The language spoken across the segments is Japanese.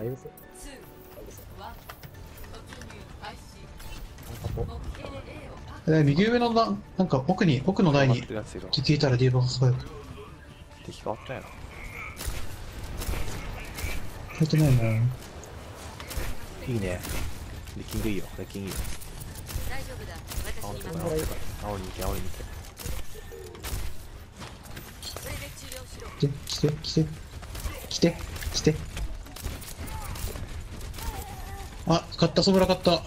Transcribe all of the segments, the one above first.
大丈夫ですよ。大丈夫ですよ。なんかこう、え右上のななんか奥に奥の台に待ってるやついたらディーバーがすごい敵変わったんやな入ってないな。いいね。レッキングいいよ。レッキングいいよ。大丈夫だ。青に行け私今こいいいか青に行け青に行け。来て来て来て来て来てあ勝ったソンブラ勝った。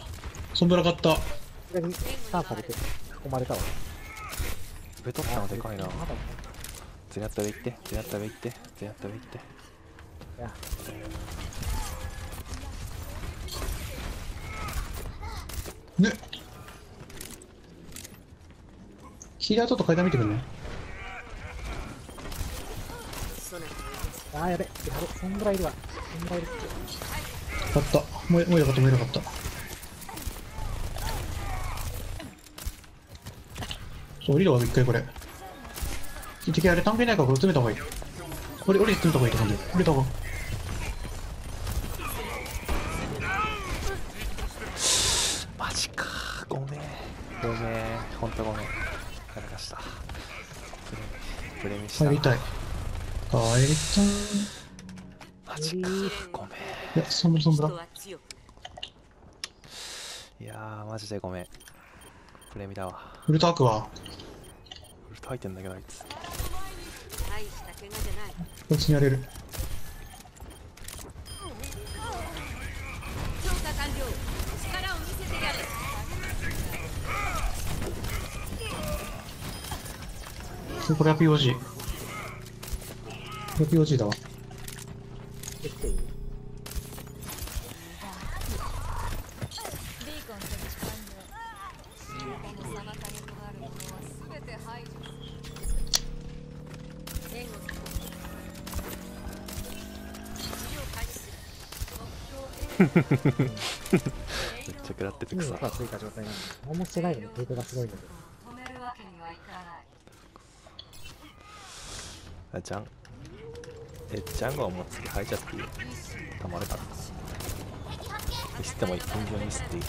ソンブラ勝った。ターンされて囲まれたわ。上取ったのでかいな。まだゼナッタ上行ってゼナッタ上行ってゼナッタ上行って。いや、ね。ヒーラーちょっと階段見てくんねあーやべ、やべ、そんぐらいいるわ。そんぐらいいる。勝った。もうもうよかったもうよかった。そう降りるわ一回これ。敵あれ関係ないからこれ詰めた方がいい。降り降りて詰めた方がいいと思うんで降りた方が。マジか。ごめん。ごめん。ほんとごめん。やらかした。プレプレミした。帰りたい。帰りたい。マジか。ごめんいやソンブラソンブラ人は強く。いやーマジでごめん。プレミだわ。ウルトアクは？ウルト入ってんだけどあいつ。こいつにやれる。強化完了。力を見せてやる。でこれ FPOG これ FPOG だわめっちゃ食らっててくさ。いいのがついた状態なんで、何もしてないのに抵抗がすごいんだけど。止めるわけにはいかないあジャン。えジャンゴはもう次吐いちゃっていいよ。たまるか。らミスってもいい天井にミスっていい。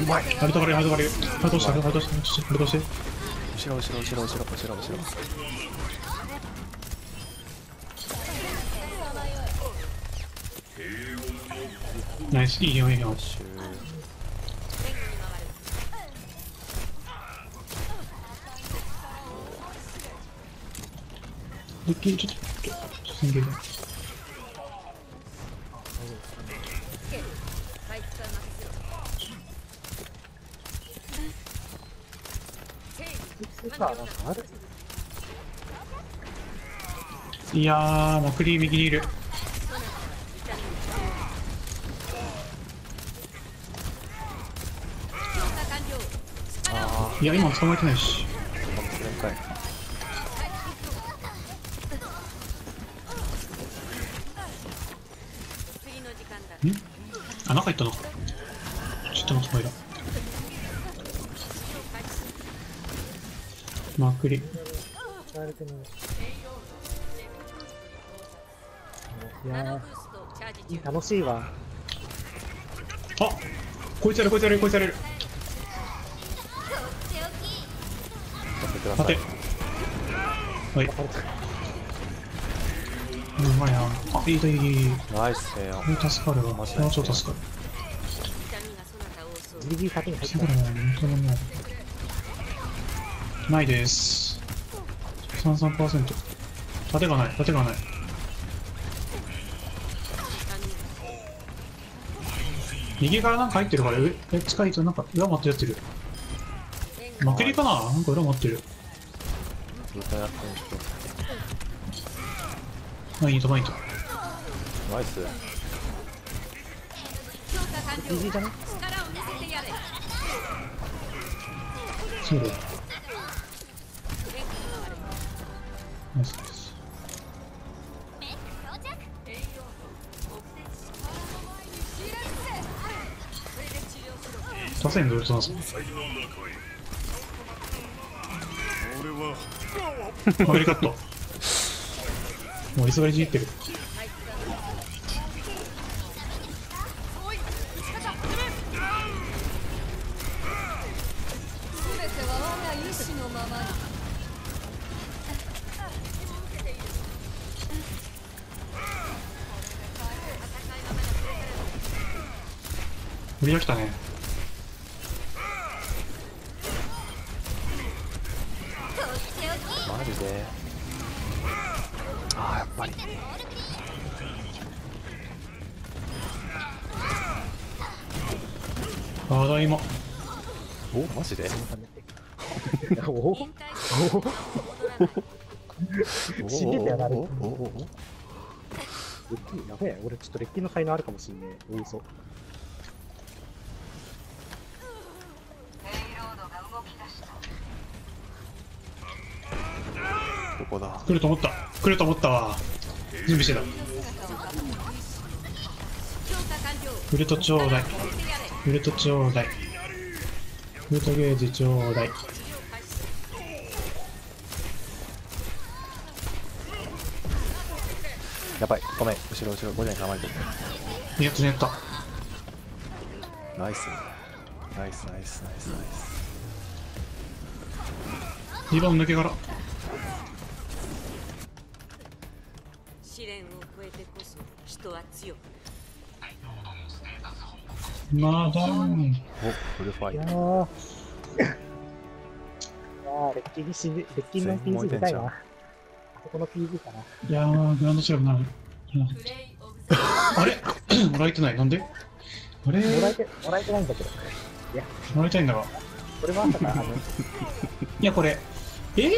ううまい。ハルトカレーハルトカレー。ハルトしてハルトして。ハルトして。後ろ後ろ後ろ後ろ後ろ後ろナイス。いいよいいよ。ちょっとちょっとちょっと進んでる回復は任せろスーパーなんかあるいやーマクリー右にいる。いや今捕まえてないし。ん？あ中行ったのちょっと待ってこれだマクリ使われてない。楽しいわ。あこいつやるこいつやるこいつやる。待ってはい。うまいな。あいいといいいい。ナイスだよ。助かるわ。もうちょっと助かる。ギリギリ先に入ったないです。33%盾がない。盾がない。右からなんか入ってるから上え近いとなんか裏持ってやってる。まくりかな？なんか裏持ってる。歌やってる人マイントマイントナイス。強化ナイスですそれで治療しろ出せんどうなんすかアメリカットもう急がれじいってる。全ては我が意志のままに無理が来たね。マジで？ああやっぱりあだいま。おマジで？おおおおおおおレッキやべえ、俺ちょっとレッキの才能あるかもしんねえ。大嘘。どこだ来ると思った。来ると思ったわ。準備してた。ウルトちょうだい。ウルトちょうだい。ウルトゲージちょうだい。やばいごめん後ろ後ろゴリラに構えてるやったやった。ナイスナイスナイスナイスナイス2番抜け殻。試練を超えてこそ人は強くまだん。おフルファイいやー。いやー、レッキレッキの PG 見たいな。あそこの PG かな。いやー、グランドシラムなる。あれ？もらえてない。なんで？あれ？もらえて、もらえてないんだけど。いや、もらいたいんだが。これはあったから、あの、いや、これ。えぇ、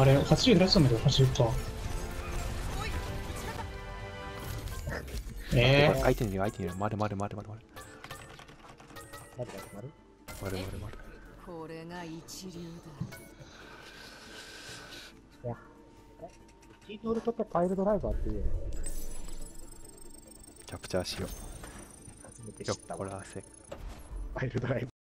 あれ、80減らしたんだけど、80か。え相手にいる相手にいる丸丸丸丸丸なるなる丸丸丸これが一流だ。いや、え、キートールとってパイルドライバーっていう。のキャプチャーしよ初めてうよ知ったわ。パイルドライバー。